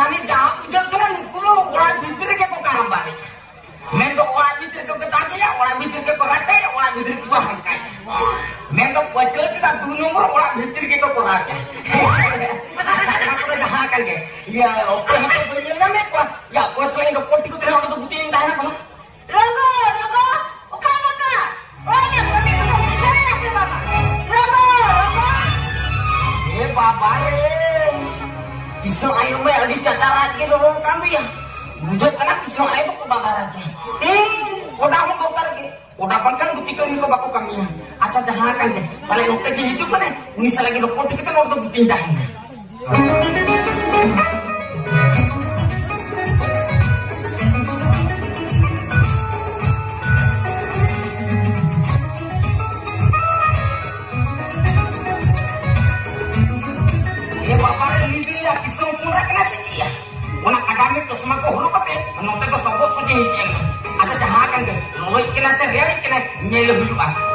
Tani jauh kan kulo ulah bibir ke kok karambari. Mendo ulah bibir ke ketake ya, ulah bibir ke korate ya, ulah bibir ke bahangkai. Mendo pacel sih tu nomor ulah bibir ke korate. Saya aku dah hakan ke. Ya, oke itu bener me kwa. Ya, kwa selain ke poti ko tira ko buti yang dahana kono. Rogo, Rogo, uka maka. Banyak kami ketemu saya mama. Rogo, Rogo. Eh. Kisah ayo me lagi cacarat gitu orang kami ya. Budak kena kisah ayo tuh kebakar aja. Hmm, kodah mau bakar ke. Kodah pangkang buti kami ko bako kami ya. Aca dahakan deh. Paling oke di itu kan eh. Unisa lagi no poti kita no buti dahana. Ya 你六六万。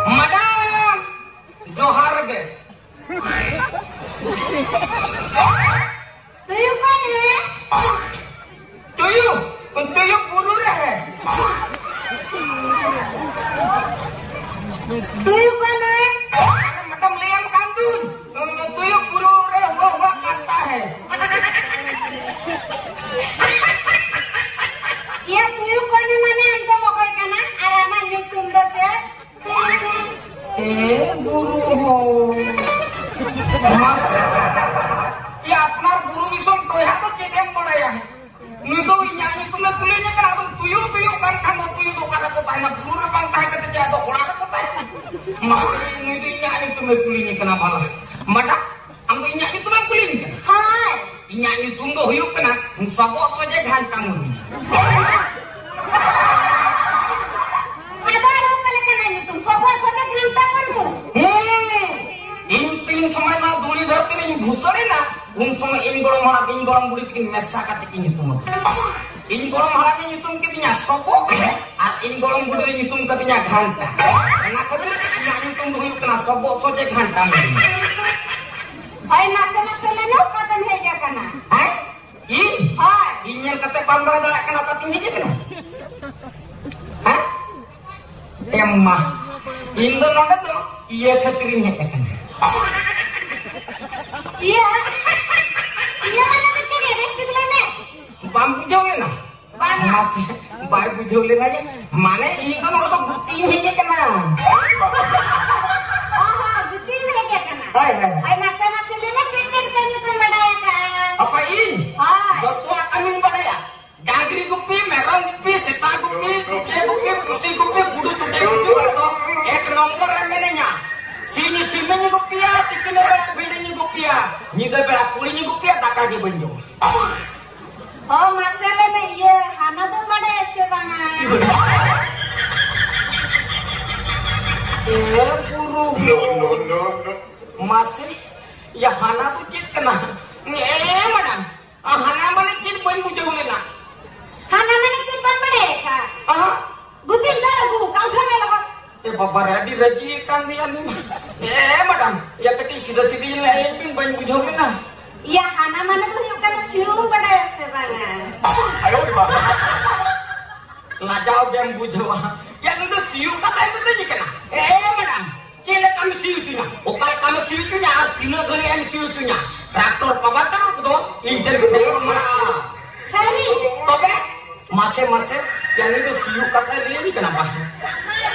ngintung ini golong malah ini golong boleh bikin mesa katik ini tuh ini golong malah ini tuh ketinya soko at ini golong boleh ini tuh ketinya ganta karena kau ketinya ini tuh dulu kena soko soje ganta Hai maksa maksa nano katan heja kana Hai? Ini Hai. Ini yang kata pamrah dalak kena kating heja kana Hah? Emah Ini tuh nonton tuh Iya katirin heja iya iya mana tuh jadi rest dilene bam bujogle na Bana. masih baik bujogle aja mana indo nonde tuh buting hije kena oh guti heja kana Nyida bela pulinya gupi ya, tak lagi benjo. oh maksa lene iya hana tuh badaya se bana Eh, buru. Masih, ya hana tuh cit kena. Eh, madam. Ah, hana mana cit poin bujau lena. hana mana tuh ban badaya ka Ah, guti lagu kau thame lagu Eh bapak ready ready kan dia nih. Eh madam, ya keti sudah sini lain pun banyak bujau lena. iya hana mana tuh yuk kana siung badaya se bana Ayo di bawah. Lah jauh dia bujau. Yang itu siu kata itu tadi kena. Eh madam, cile kami siu itu nya. Okal kami siu itu nya, tino gari yang siu itu nya. Traktor pabatan betul. Intel betul mana? sari Oke, masih-masih yang itu siu kata dia ini kenapa? mari na pramani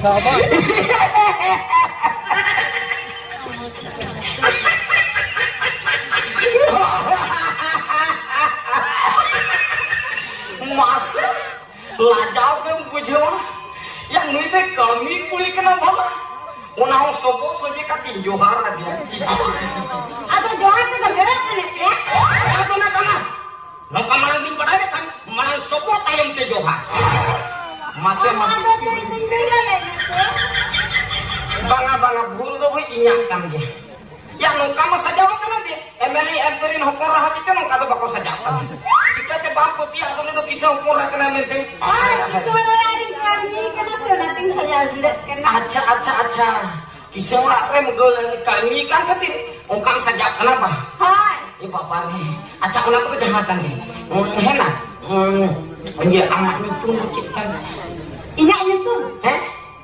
masa lajau ke bujau yang nuy be kami kuli kena bala ona hong sobo soje ka tin johar dia Atau jangan kita belok kan ya. Ano na kana? Nang kamalang din padaya kan, malang sopo tayong te johar. Masih Kamu masih ada tuh itu juga lagi tuh. Do hoy inyak kam dia. Ya nung kama saja kana dia. Emeli emperin hokor rahat itu nung kado bako saja. Jika te bampo ti ato ni do kisah hokor rahat kana mente. Ay, sebenarnya di kami kena sunating saya lihat kena. Acha acha acha. Kisah ora rem gol kami kan ketir. Ungkam saja kenapa? Hai, Ini bapak nih, acak kenapa kejahatan nih? Hmm, hena, hmm, iya amat itu lucikkan. inaknya tuh, Eh,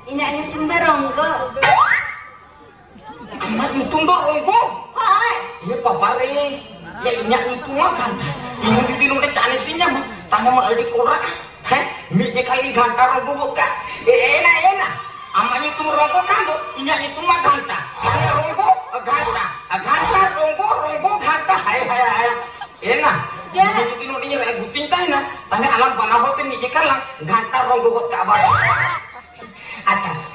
inaknya tuh beronggo. amat itu mbak ronggo. Hai, Iya bapak nih, ya inyak itu makan. Ini di dulu deh canisinya mah, tanya mah di korak. Heh, mie kali gantar ronggo buka. Eh, enak enak. Amat itu ronggo kan tuh, inyak itu mah ganta. Saya ronggo, ganta, ganta ronggo, ronggo ganta. Hai hai hai. Enak. Ya. Di dulu ini lagi guting tanya, tanya alam panah hotel nih kalang, ganta ronggo buat kabar.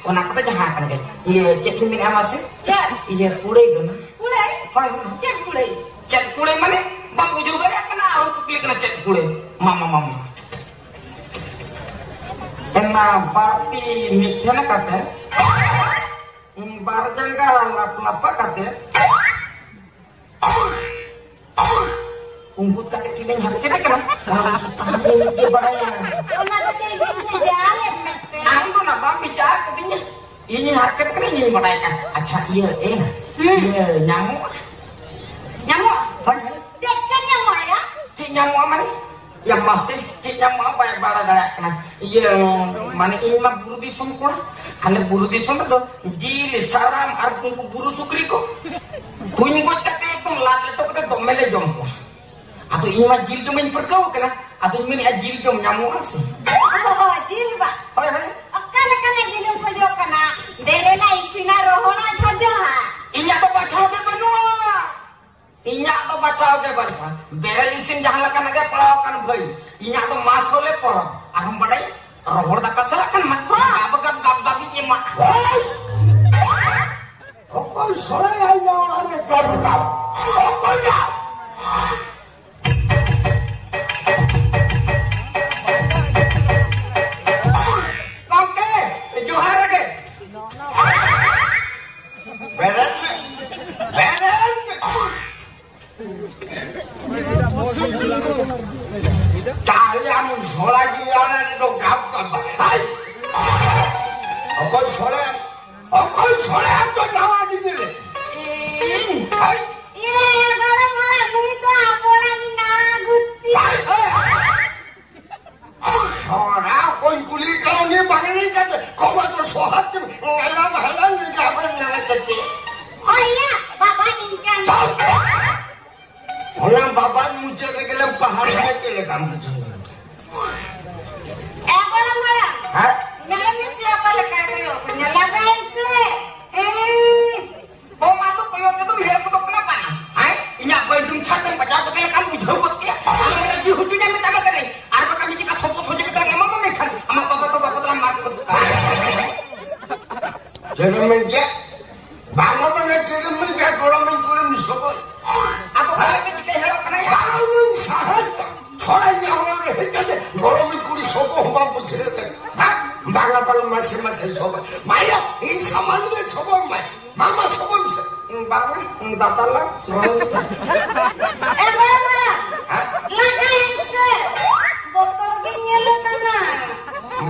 Ona kata jahatan deh. Iya, cek ama sih. Cek. Iya, kulai dona. kulai, Hai, cek kulai. cek kulai mana? Bang juga ya kena untuk klik kena cek kulai. Mama mama. Ena parti mikna kata. Bar jangka lap lapa kata. Umbut kata tidak nyari kena. Kalau kita hari dia jadi punya jalan, mete. Aku nak bang bicara katanya. Ini harkat kena ini badaya. Acha iya eh. Hmm. Iya nyamuk. Nyamuk, Hai. dia kan nyamuk ya? cik nyamuk apa nih? Yang masih cik nyamuk apa yang bala galak kena? Yang mana ini mah buru di songkula? Hanya buru di itu jili saram arpung buru sukri ko. Pungut kata itu lat letok kata domele jompo. Atau ini mah jil dom perkau kena? Atau ini jil dom nyamuk asih? Oh, jil ba. Hai बनवा बेरल इसिन जहाँ लगा नगे पड़ाव कन भई। इना तो मासो ले Tak yang zolagi ane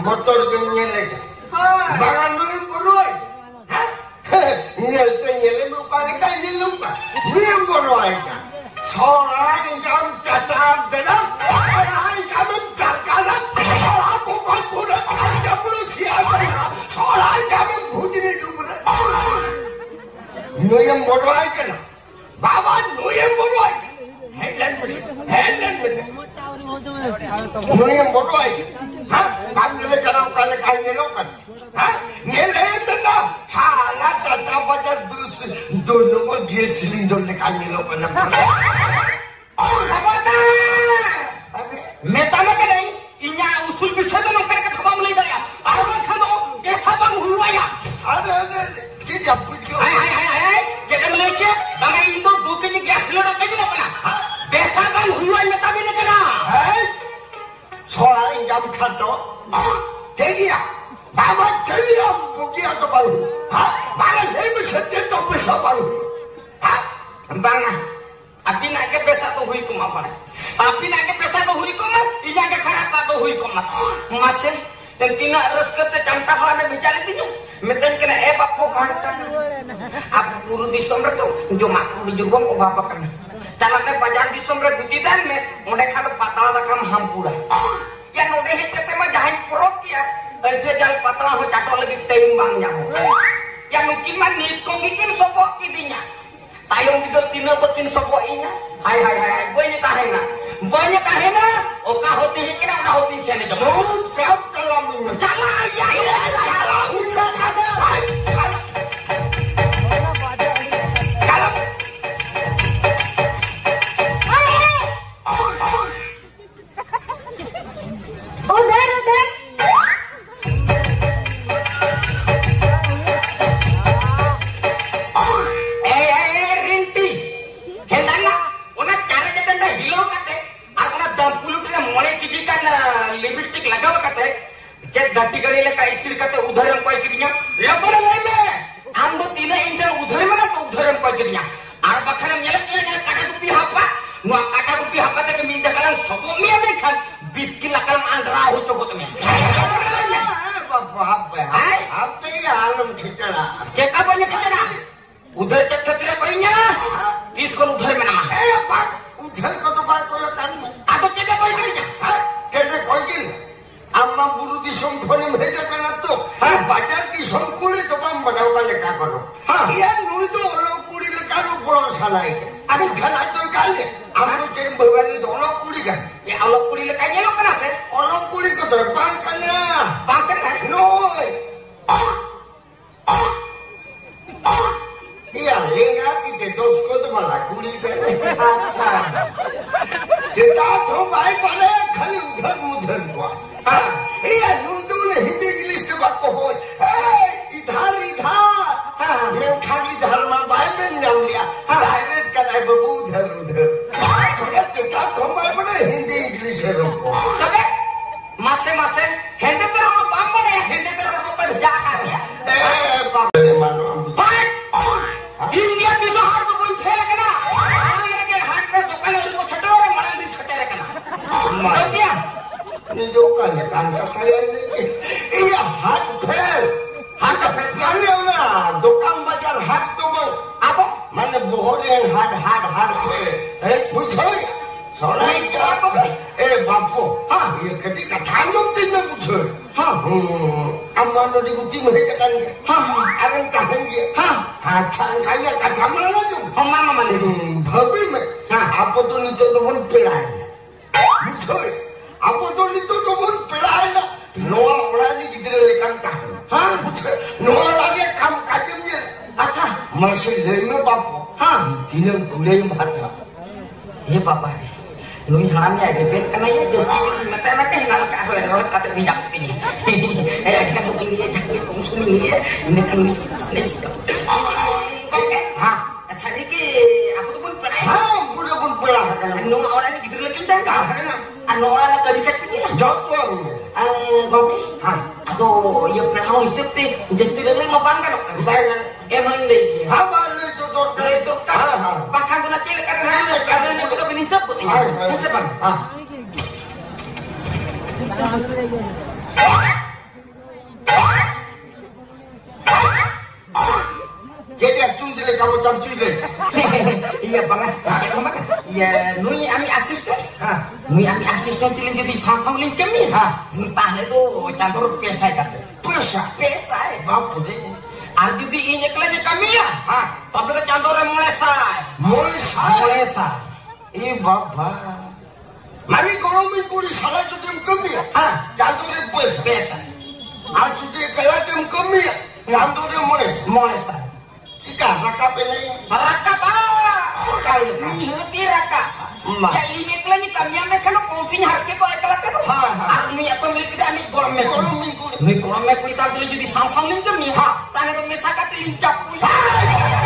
Motor kenyelek. Oh. Bangan lu yang beroi. Hah? Nyelte nyele lupa kita ini lupa. Lu yang beroi kan. Seorang yang catat dalam. Seorang yang mencakalan. Seorang bukan budak. Yang manusia. Seorang yang putri itu budak. Lu yang beroi kan. Baba, lu yang beroi. Helen mesti. Helen mesti. Lu yang beroi. Hah? Panggil kalau kali kali kan. Hah? Ngelain na. Salah tata pada dus. Dono mo dia silindo le kanyelo kan. Apa Metama ka dai, inya usul bisa na nang kareka kabang mulai dari. Apa kano, ya sabang huwaya. Ada ada. Tidak punya. Seorang yang kado. Dia. Mama dia buki atau baru. Hah? Mana hebat setiap tu bisa baru. Hah? Bang, api nak ke besa to hui kuma pa. Api nak ke besa to hui kuma, inya ke karapa to hui kuma. Masih dan tina reske te camta hala me bijali. Meten kena e bapo kanta. Apa buru di somre tu, cuma di jubong ko bapa kan. Talaknya pajan di somre guti dan me, ngode kalau patala takam hampura. Hit kete mah jahay purok ya. Eh dia jalan patala ho cato lagi tembangnya. Yang mungkin mah nit kok bikin sopok kidinya. Tayong bidol tina bekin sopok inya. Hai hai hai gue ini tahena. Banyak tahena, o kahoti kira kahoti sene jom. Cukup kalau minum. Jangan ya ya ya. Udhar cek tidak koinya. Diskon udhar mana mah. Eh, Pak, udah kau tu baik kau tadi. Atau tidak koi kidinya. Hah? Kena kau gini. Amma buru di songkoni mereka kan tu. Hah? Bajar di songkuli tu kan mana balik kakak Hah? Iya, nuri tu orang kuli lekat tu pulau sana itu. Aku kan itu kali. Aku cari bawa itu orang kuli kan. Ya Allah kuli lekanya lo kena se. Orang kuli tu terbang kan ya. Bangkan na. Noi. Iya, lenga kita dos kau tu malah kuli kan. Acha. Kita tu baik pada kali udah eh પૂછોય સોનાઈ કાકો eh bapu ah ya ketika tanam tinna પૂછો હા amano di bukti mereka kan ha arang kahang dia ha ha chang kaya kata mama mama ni? Hmm, babi me ha apa tuh ni tuh pun pelai mucoy apa tuh ni tuh pun pelai lah nol lagi di dalam kanta ha mucoy nol lagi kam masilena papa ha dinang gulay mata iya papa Nung hanamnya ada ben karena ya dos mata-mata yang ngalak aku yang rolet kata bidak ini. Eh adik kan begini ya tak dia kongsi ini ya ini kan mesti Ha, sari ke aku tuh pun pernah. Ha, pun pun pernah. Anu, orang ini gitu lagi dan ah, ya enggak. Anu orang kami kat ini lah. Jatuh. Ang kopi. Ha, aku ya pernah ngisi pik. Jadi lagi mau bangga dok emang deh Haba itu tuh. Besok kan, bahkan tu nak cilik kan, ada ni kita bini sebut ni. Sebab, Ah. Jadi aku dile kamu cam cile. iya banget. Kita mak, ya nui ami asisten. Ha. Nui ami asisten tilin jadi sang-sang lin kami. Ha. Entah itu campur pesa kata. Pesa. Pesa, Bapak deh. Adi bi ini kelanya kami ya. Ha. Tapi ke campur mulai say. Mulai saya. Mulai say. Eh bapak. Mami kalau mikuli salah tu dem kami ya. Ha. Cantu de pesa. Pesa. Aku dia kalah dem kami ya. Cantu de mulai. Mulai say. Jika rakap ini. Rakap ah. Kali. Mihati rakap. Ya ini kami nak konsin harga tu ayat kelak tu. Ha, ha. Armi kita. Kalau mikuli. Ni kalau mek kulit tampil jadi sang-sang lin kami. Ha. Tanah tu mesaka telincap. Eh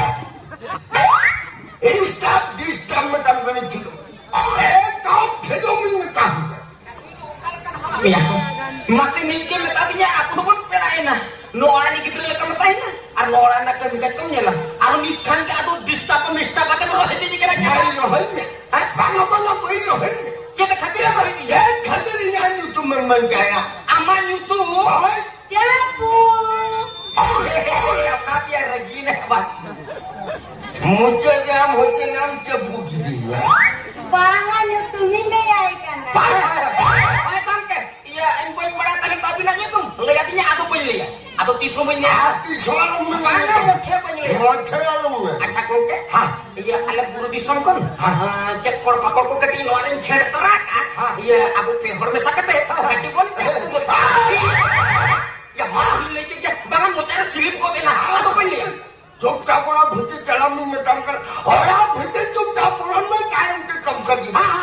pinanya tuh ngeliatinnya atau penyeli ya atau tisu punya Ati selalu mana ngecek penyeli ngecek selalu acak ngecek hah iya alat buru disong Hah? cek kor pakor kok kati nuarin cer terak ah iya aku pehor mesakete kati pun cek kati ya mah pilih cek bangan mutar silip kok pina. atau penyeli झोपटा पड़ा भूते चला में काम कर और भूते झोपटा पड़ा में कायम के कम कर Hah?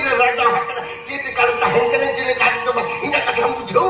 उन्हें तेरे राडा हक तेरे करता हेंगले तेरे काट तो इन का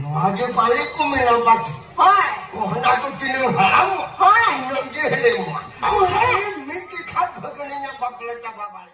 아주 빨리 꿈이랑 같이 나도지는 하라고 이놈들이 뭐 아무리 믿기 다 버거리냐 바꾸랬다 봐봐